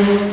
Thank you.